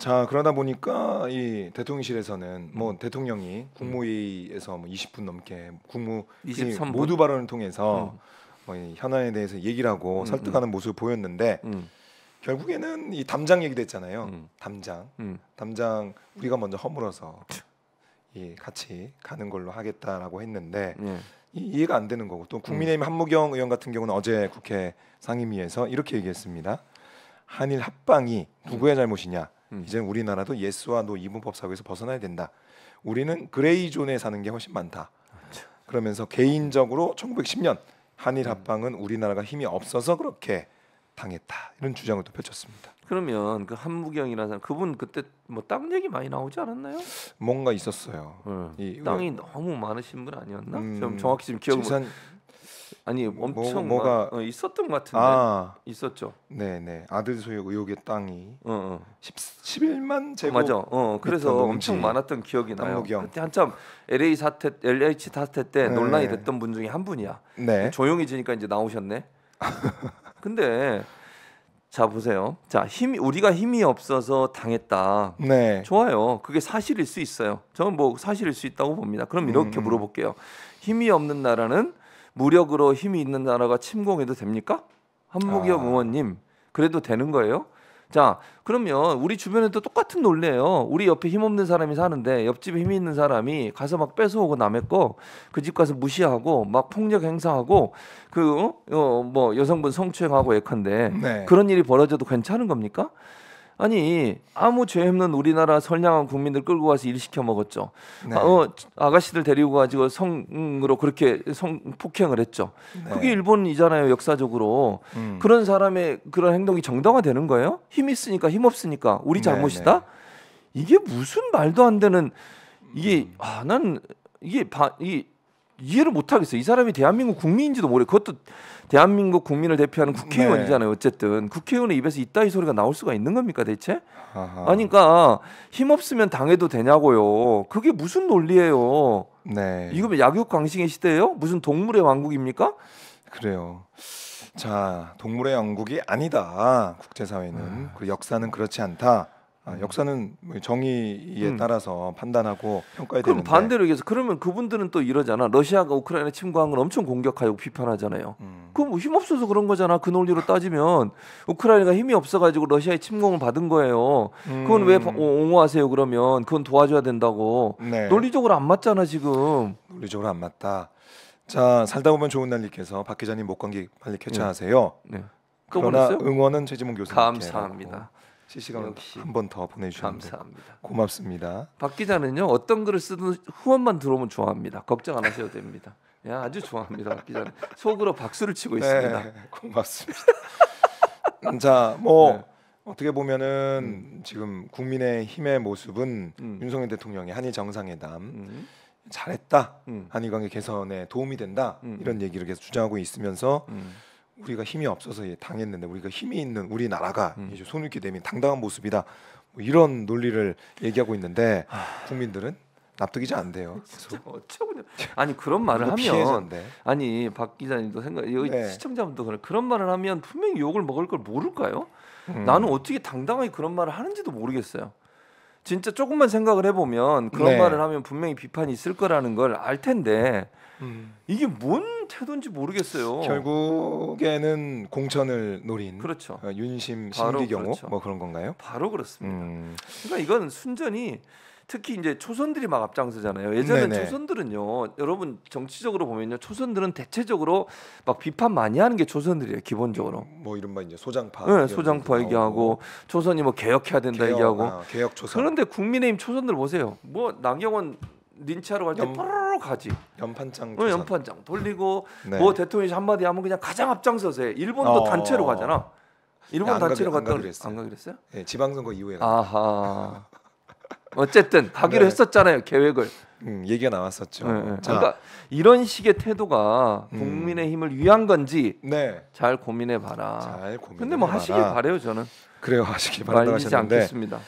자 그러다 보니까 이 대통령실에서는 뭐 음. 대통령이 국무회의에서 뭐 20분 넘게 국무 이 23분? 모두 발언을 통해서 음. 뭐이 현안에 대해서 얘기를 하고 음, 설득하는 모습을 보였는데 음, 결국에는 이 담장 얘기도 했잖아요. 음. 담장, 음. 담장 우리가 먼저 허물어서 이 같이 가는 걸로 하겠다라고 했는데 예. 이, 이해가 안 되는 거고 또 국민의힘 한무경 의원 같은 경우는 어제 국회 상임위에서 이렇게 얘기했습니다. 한일 합방이 누구의 잘못이냐? 음. 이제는 우리나라도 yes와 no 이분법 사고에서 벗어나야 된다. 우리는 gray zone에 사는 게 훨씬 많다. 그러면서 개인적으로 1910년 한일 음. 합방은 우리나라가 힘이 없어서 그렇게 당했다. 이런 주장을 또 펼쳤습니다. 그러면 그 한무경이라는 사람 그분 그때 뭐 땅 얘기 많이 나오지 않았나요? 뭔가 있었어요. 어. 이 땅이 너무 많으신 분 아니었나? 음, 좀 정확히 지금 기억을 지산 아니 뭐- 엄청 뭐가- 막, 어, 있었던 것 같은데 아, 있었죠. 네네 아들 소유 의혹의 땅이 어, 어. 10, 11만 제곱 맞아. 어 그래서. 엄청 많았던 기억이 나요. 그때 한참 LA 사태, LH 사태 때 네. 논란이 됐던 분 중에 한 분이야. 네. 조용해지니까 이제 나오셨네. 근데 자 보세요. 자 힘이 우리가 힘이 없어서 당했다. 네. 좋아요. 그게 사실일 수 있어요. 저는 뭐 사실일 수 있다고 봅니다. 그럼 이렇게 음. 물어볼게요. 힘이 없는 나라는 무력으로 힘이 있는 나라가 침공해도 됩니까? 한무경 아. 의원님 그래도 되는 거예요? 자 그러면 우리 주변에도 똑같은 논리예요. 우리 옆에 힘 없는 사람이 사는데 옆집에 힘이 있는 사람이 가서 막 뺏어오고 남의 거 그 집 가서 무시하고 막 폭력 행사하고 그어뭐 여성분 성추행하고 예컨대 네. 그런 일이 벌어져도 괜찮은 겁니까? 아니 아무 죄 없는 우리나라 선량한 국민들 끌고 가서 일 시켜 먹었죠. 네. 아, 어, 아가씨들 데리고 가지고 성으로 그렇게 성 폭행을 했죠. 네. 그게 일본이잖아요 역사적으로. 음. 그런 사람의 그런 행동이 정당화되는 거예요? 힘 있으니까 힘 없으니까 우리 네, 잘못이다? 네. 이게 무슨 말도 안 되는 이게 아난 이게 바, 이 이해를 못 하겠어. 이 사람이 대한민국 국민인지도 모르. 그것도 대한민국 국민을 대표하는 국회의원이잖아요. 어쨌든 국회의원의 입에서 이따위 소리가 나올 수가 있는 겁니까 대체? 아하. 아니 그러니까 힘 없으면 당해도 되냐고요. 그게 무슨 논리예요? 네. 이거 뭐 약육 강식의 시대예요? 무슨 동물의 왕국입니까? 그래요. 자, 동물의 왕국이 아니다. 국제사회는 그 역사는 그렇지 않다. 아, 역사는 뭐 정의에 음. 따라서 판단하고 평가해야 그럼 되는데. 반대로 얘기해서 그러면 그분들은 또 이러잖아. 러시아가 우크라이나 침공한 건 엄청 공격하고 비판하잖아요. 음. 그럼 힘 없어서 그런 거잖아. 그 논리로 따지면 우크라이나가 힘이 없어가지고 러시아의 침공을 받은 거예요. 그건 왜 음. 바- 옹호하세요? 그러면 그건 도와줘야 된다고. 네. 논리적으로 안 맞잖아 지금. 논리적으로 안 맞다. 자, 살다 보면 좋은 날님께서 박 기자님 목감기 빨리 쾌차하세요. 네. 그러나 꺼버렸어요? 응원은 최지문 교수님 감사합니다. 실시간 역시. 한번 더 보내주셨는데 감사합니다. 고맙습니다. 박 기자는요 어떤 글을 쓰든 후원만 들어오면 좋아합니다. 걱정 안 하셔도 됩니다. 야 아주 좋아합니다, 박 기자는 속으로 박수를 치고 있습니다. 네, 고맙습니다. 자, 뭐 네. 어떻게 보면은 지금 국민의 힘의 모습은 음. 윤석열 대통령의 한일 정상회담 음, 잘했다. 음, 한일 관계 개선에 도움이 된다. 음. 이런 얘기를 계속 주장하고 있으면서 음. 우리가 힘이 없어서 예, 당했는데 우리가 힘이 있는 우리나라가 음. 이제 손을 이렇게 내민 당당한 모습이다. 뭐 이런 논리를 얘기하고 있는데 국민들은 납득이 잘 안 돼요. 진짜 어쩌고냐. 아니 그런 말을 하면 피해자인데. 아니 박 기자님도 생각 여기 네. 시청자분도 그런 그런 말을 하면 분명히 욕을 먹을 걸 모를까요? 음. 나는 어떻게 당당하게 그런 말을 하는지도 모르겠어요. 진짜 조금만 생각을 해보면 그런 네. 말을 하면 분명히 비판이 있을 거라는 걸 알 텐데 음. 이게 뭔 태도인지 모르겠어요. 결국에는 공천을 노린 그렇죠. 어, 윤심 바로 신기경호 그렇죠. 뭐 그런 건가요? 바로 그렇습니다. 음. 그러니까 이건 순전히 특히 이제 초선들이 막 앞장서잖아요. 예전엔 네네. 초선들은요, 여러분 정치적으로 보면요, 초선들은 대체적으로 막 비판 많이 하는 게 초선들이에요, 기본적으로. 뭐 이른바 이제 소장파. 네, 소장파 얘기하고 나오고, 초선이 뭐 개혁해야 된다 개혁, 얘기하고. 아, 개혁 초선. 그런데 국민의힘 초선들 보세요. 뭐 나경원 린치하러 갈때 연- 뽀로로 가지. 연판장 어. 연판장 돌리고 네. 뭐 대통령이 한마디 하면 그냥 가장 앞장서서 해. 일본도 어. 단체로 가잖아. 일본 안 단체로 가기- 안 갔다 가기로 했어요. 안 가기로 했어요? 예, 지방선거 이후에 가- 아하. 어쨌든 가기로 네. 했었잖아요 계획을. 음, 얘기가 나왔었죠. 네, 네. 자, 그러니까 이런 식의 태도가 음. 국민의 힘을 위한 건지 네, 잘 고민해 봐라. 잘 고민. 근데 뭐 하시길 바래요 저는 그래요, 하시길 바란다고 하셨는데 않겠습니다.